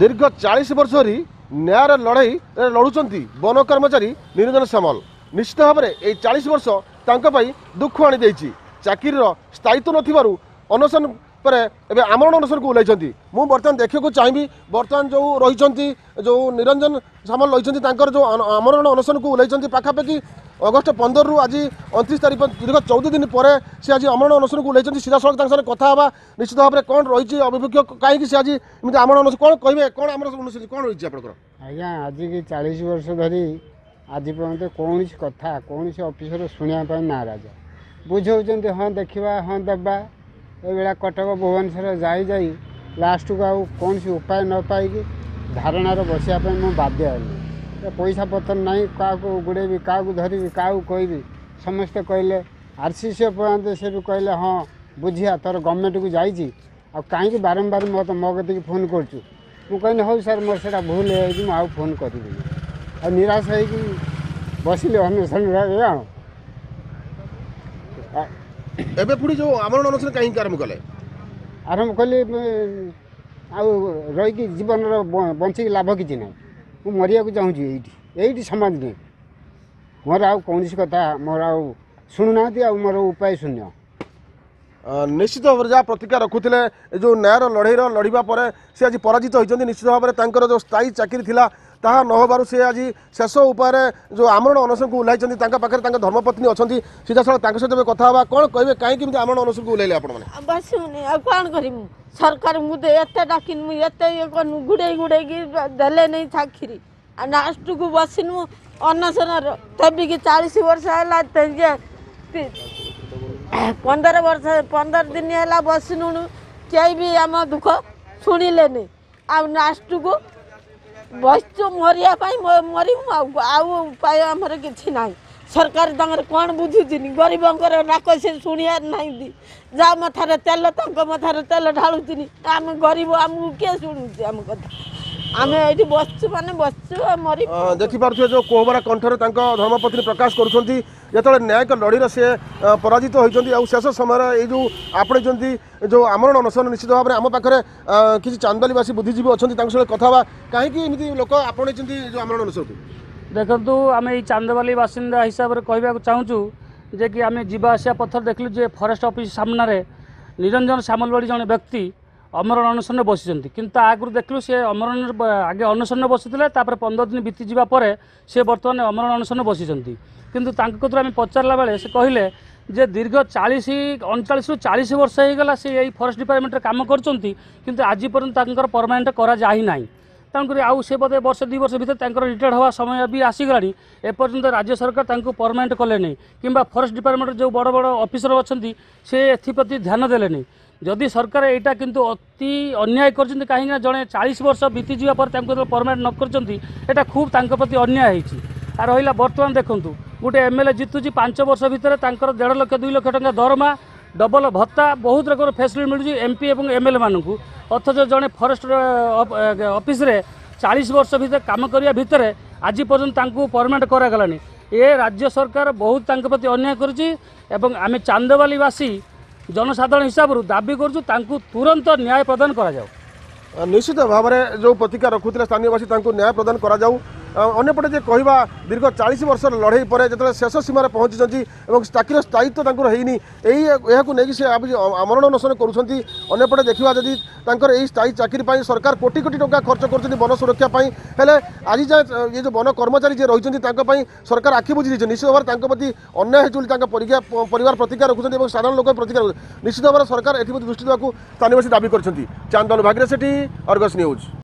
ଦୀର୍ଘ ଚାଳିଶ ବର୍ଷ ଧରି ନ୍ୟାୟର ଲଢ଼େଇ ଲଢ଼ୁଛନ୍ତି ବନ କର୍ମଚାରୀ ନିରଞ୍ଜନ ସାମଲ ନିଶ୍ଚିତ ଭାବରେ ଏହି ଚାଳିଶ ବର୍ଷ ତାଙ୍କ ପାଇଁ ଦୁଃଖ ଆଣିଦେଇଛି ଚାକିରିର ସ୍ଥାୟିତ୍ୱ ନଥିବାରୁ ଅନଶନ ପରେ ଏବେ ଆମରଣ ଅନଶନକୁ ଓହ୍ଲାଇଛନ୍ତି ମୁଁ ବର୍ତ୍ତମାନ ଦେଖିବାକୁ ଚାହିଁବି ବର୍ତ୍ତମାନ ଯେଉଁ ରହିଛନ୍ତି ଯେଉଁ ନିରଞ୍ଜନ ସାମଲ ରହିଛନ୍ତି ତାଙ୍କର ଯେଉଁ ଆମରଣ ଅନଶନକୁ ଓହ୍ଲାଇଛନ୍ତି ପାଖାପାଖି ଅଗଷ୍ଟ ପନ୍ଦରରୁ ଆଜି ଅଣତିରିଶ ତାରିଖ ଦୀର୍ଘ ଚଉଦ ଦିନ ପରେ ସେ ଆଜି ଆମରଣ ଅନଶନକୁ ଓହ୍ଲାଇଛନ୍ତି ସିଧାସଳଖ ତାଙ୍କ ସାଙ୍ଗରେ କଥା ହେବା ନିଶ୍ଚିତ ଭାବରେ କ'ଣ ରହିଛି ଅଭିମୁଖ୍ୟ କାହିଁକି ସେ ଆଜି ଏମିତି ଆମରଣ ଅନଶନ କ'ଣ କହିବେ କ'ଣ ଆମର ଅନୁସୂଚୀ କ'ଣ ରହିଛି ଆପଣଙ୍କର ଆଜ୍ଞା ଆଜିକି ଚାଳିଶ ବର୍ଷ ଧରି ଆଜି ପର୍ଯ୍ୟନ୍ତ କୌଣସି କଥା କୌଣସି ଅଫିସର ଶୁଣିବା ପାଇଁ ନାରାଜ ବୁଝାଉଛନ୍ତି ହଁ ଦେଖିବା ହଁ ଦେବା ଏଇଭଳିଆ କଟକ ଭୁବନେଶ୍ୱର ଯାଇ ଯାଇ ଲାଷ୍ଟକୁ ଆଉ କୌଣସି ଉପାୟ ନ ପାଇକି ଧାରଣାରେ ବସିବା ପାଇଁ ମୁଁ ବାଧ୍ୟ ହେଲି ए पैसा पतर नै काुडै का धरबि कहाँ कि समे कि आरसिसिपरा सबै कहिले ह बुझिया तर गभर्नमेन्ट जाइ काहीँक बारम्बार मगदेखि फोन गर्छु मि हौ सर म भुलि म आउ फोन गरिदि निराश हुसल आउँछ आमरण काहीँक आरम्भले आरम्भ कले आउ जीवन वञ्चक लाभ कि नै ମୁଁ ମରିବାକୁ ଚାହୁଁଛି ଏଇଠି ଏଇଠି ସମାଜ ନୁହେଁ ମୋର ଆଉ କୌଣସି କଥା ମୋର ଆଉ ଶୁଣୁନାହାନ୍ତି ଆଉ ମୋର ଉପାୟ ଶୂନ୍ୟ ନିଶ୍ଚିତ ଭାବରେ ଯାହା ପ୍ରତିକ୍ରିୟା ରଖୁଥିଲେ ଏ ଯେଉଁ ନ୍ୟାୟର ଲଢ଼େଇର ଲଢ଼ିବା ପରେ ସେ ଆଜି ପରାଜିତ ହୋଇଛନ୍ତି ନିଶ୍ଚିତ ଭାବରେ ତାଙ୍କର ଯେଉଁ ସ୍ଥାୟୀ ଚାକିରି ଥିଲା ତାହା ନହେବାରୁ ସେ ଆଜି ଶେଷ ଉପାୟରେ ଯେଉଁ ଆମରଣ ଅନଶନକୁ ଓହ୍ଲାଇଛନ୍ତି ତାଙ୍କ ପାଖରେ ତାଙ୍କ ଧର୍ମପତ୍ନୀ ଅଛନ୍ତି ସିଧାସଳଖ ତାଙ୍କ ସହିତ କଥା ହେବା କ'ଣ କହିବେ କାହିଁକି ଏମିତି ଆମରଣ ଅନଶନକୁ ଓହ୍ଲାଇଲେ ଆପଣମାନେ ବସିବୁନି ଆଉ କ'ଣ କରିବୁ ସରକାର ମୁଁ ଏତେ ଡାକିନି ମୁଁ ଏତେ ଇଏ କନୁ ଗୁଡ଼େଇ ଗୁଡ଼େଇକି ଦେଲେ ନେଇ ଚାକିରି ଆଉ ଲାଷ୍ଟକୁ ବସିନୁ ଅନଶନର ତେବିକି ଚାଳିଶ ବର୍ଷ ହେଲା ପନ୍ଦର ବର୍ଷ ପନ୍ଦର ଦିନ ହେଲା ବସିନୁଣୁ କେହି ବି ଆମ ଦୁଃଖ ଶୁଣିଲେନି ଆଉ ଲାଷ୍ଟକୁ ବସିଛୁ ମରିବା ପାଇଁ ମରିବୁ ଆଉ ଆଉ ଉପାୟ ଆମର କିଛି ନାହିଁ ସରକାର ତାଙ୍କର କ'ଣ ବୁଝୁଛିନି ଗରିବଙ୍କର ନାକ ସେ ଶୁଣିବାର ନାହିଁ ଯାହା ମଥାରେ ତେଲ ତାଙ୍କ ମଥାରେ ତେଲ ଢାଳୁଛିନି ଆମେ ଗରିବ ଆମକୁ କିଏ ଶୁଣୁଛି ଆମ କଥା ଆମେ ଏଇଠି ବସିଛୁ ମାନେ ବସିଛୁ ମରି ଦେଖିପାରୁଥିବେ ଯେଉଁ କୋହମରା କଣ୍ଠରେ ତାଙ୍କ ଧର୍ମପତ୍ନୀ ପ୍ରକାଶ କରୁଛନ୍ତି ଯେତେବେଳେ ନ୍ୟାୟିକ ଲଢ଼ିର ସେ ପରାଜିତ ହୋଇଛନ୍ତି ଆଉ ଶେଷ ସମୟରେ ଏଇ ଯେଉଁ ଆପଣେଇଛନ୍ତି ଯେଉଁ ଆମରଣ ଅନଶନ ନିଶ୍ଚିତ ଭାବରେ ଆମ ପାଖରେ କିଛି ଚାନ୍ଦଲୀବାସୀ ବୁଦ୍ଧିଜୀବୀ ଅଛନ୍ତି ତାଙ୍କ ସହିତ କଥା ହେବା କାହିଁକି ଏମିତି ଲୋକ ଆପଣେଇଛନ୍ତି ଯେଉଁ ଆମରଣ ଅନଶନକୁ ଦେଖନ୍ତୁ ଆମେ ଏଇ ଚାନ୍ଦବାଲି ବାସିନ୍ଦା ହିସାବରେ କହିବାକୁ ଚାହୁଁଛୁ ଯେ କି ଆମେ ଯିବା ଆସିବା ପଥର ଦେଖିଲୁ ଯେ ଫରେଷ୍ଟ ଅଫିସ୍ ସାମ୍ନାରେ ନିରଞ୍ଜନ ସାମଲବାଡ଼ି ଜଣେ ବ୍ୟକ୍ତି ଅମରଣ ଅନଶନରେ ବସିଛନ୍ତି କିନ୍ତୁ ତା ଆଗରୁ ଦେଖିଲୁ ସେ ଅମରଣ ଆଗେ ଅନଶନରେ ବସିଥିଲେ ତାପରେ ପନ୍ଦର ଦିନ ବିତିଯିବା ପରେ ସେ ବର୍ତ୍ତମାନ ଅମରଣ ଅନଶନରେ ବସିଛନ୍ତି କିନ୍ତୁ ତାଙ୍କ କତୁରୁ ଆମେ ପଚାରିଲା ବେଳେ ସେ କହିଲେ ଯେ ଦୀର୍ଘ ଚାଳିଶ ଅଣଚାଳିଶରୁ ଚାଳିଶ ବର୍ଷ ହେଇଗଲା ସେ ଏଇ ଫରେଷ୍ଟ ଡିପାର୍ଟମେଣ୍ଟରେ କାମ କରୁଛନ୍ତି କିନ୍ତୁ ଆଜି ପର୍ଯ୍ୟନ୍ତ ତାଙ୍କର ପରମାନେଣ୍ଟ କରାଯାଇ ନାହିଁ তেমনি আউ সে বোধে বর্ষ দুই বর্ষ ভিতরে তাঁর রিটায়ার হওয়া সময় বি আসিগলানি এপর্যন্ত রাজ্য সরকার তাঁকু পরমানেন্ট কলেনি কিংবা ফরেস্ট ডিপার্টমেন্টের যে বড় বড় অফিসর অনেক সে এপ্রতি ধ্যান দেলেনি যদি সরকার এইটা কিন্তু অতি অন্যায় করছেন কাহিঁকি না জনে চাশ বর্ষ বিতি যা পরে তাঁকু পরমানেন্ট নকরছেন এটা খুব তাঁক প্রতি অন্যায় হয়েছে আর রহলা বর্তমান দেখুন গোটে এমএলএ জিতুছি পাঁচ বর্ষ ভিতরে তাঁর দেড় লক্ষ দুই লক্ষ টাকা দরমা ডবল ভত্তা বহুত রকম ফ্যাসিলিটি মিলুছে এমপি এবং এমএলএ মানুষ অথচ জনে ফরেস্ট অফিসে চাশ বর্ষ ভিতরে কাম করা ভিতরে আজ পর্যন্ত তাঁকু পরমানেন্ট করাগলানি এ রাজ্য সরকার বহু তাঁর প্রতি অন্যায় করছে এবং আমি চান্দবালিবাসী জনসাধারণ হিসাব দাবি করছু তাঁকু তুরন্ত ন্যায় প্রদান করা যাও নিশ্চিত ভাবে যে প্রতীক্ষা রাখুলে স্থানীয়বাসী তাঁকু ন্যায় প্রদান করা যাও ଅନ୍ୟପଟେ ଯେ କହିବା ଦୀର୍ଘ ଚାଳିଶ ବର୍ଷର ଲଢ଼େଇ ପରେ ଯେତେବେଳେ ଶେଷ ସୀମାରେ ପହଞ୍ଚିଛନ୍ତି ଏବଂ ଚାକିର ସ୍ଥାୟିତ୍ୱ ତାଙ୍କର ହେଇନି ଏଇ ଏହାକୁ ନେଇକି ସେ ଆମରଣ ଅନଶନ କରୁଛନ୍ତି ଅନ୍ୟପଟେ ଦେଖିବା ଯଦି ତାଙ୍କର ଏଇ ସ୍ଥାୟୀ ଚାକିରି ପାଇଁ ସରକାର କୋଟି କୋଟି ଟଙ୍କା ଖର୍ଚ୍ଚ କରୁଛନ୍ତି ବନ ସୁରକ୍ଷା ପାଇଁ ହେଲେ ଆଜି ଯାଏ ଏ ଯେଉଁ ବନ କର୍ମଚାରୀ ଯିଏ ରହିଛନ୍ତି ତାଙ୍କ ପାଇଁ ସରକାର ଆଖି ବୁଜି ଦେଇଛନ୍ତି ନିଶ୍ଚିତ ଭାବରେ ତାଙ୍କ ପ୍ରତି ଅନ୍ୟାୟ ହେଉଛି ବୋଲି ତାଙ୍କ ପରିବାର ପ୍ରତିକାର ରଖୁଛନ୍ତି ଏବଂ ସାଧାରଣ ଲୋକ ପ୍ରତିକାର ନିଶ୍ଚିତ ଭାବରେ ସରକାର ଏଥିପ୍ରତି ଦୃଷ୍ଟି ଦେବାକୁ ସ୍ଥାନୀୟବାସୀ ଦାବି କରିଛନ୍ତି ଚାନ୍ଦନ ଭାଗ୍ୟସେଠୀ ଅର୍ଗସ୍ ନ୍ୟୁଜ୍